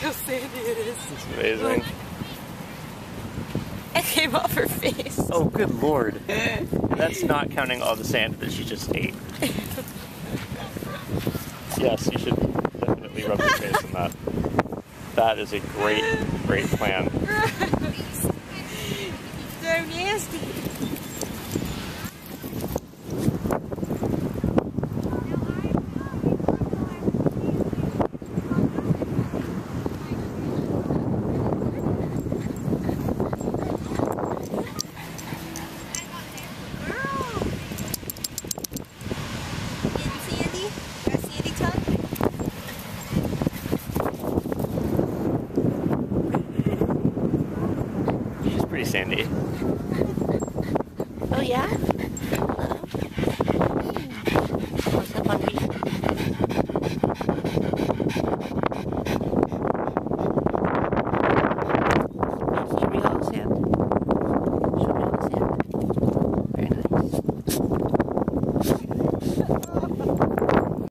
sandy it is. It's amazing. It came off her face. Oh, good lord. That's not counting all the sand that she just ate. Yes, you should definitely rub your face in that. That is a great, great plan. so nasty. Pretty sandy. Oh yeah?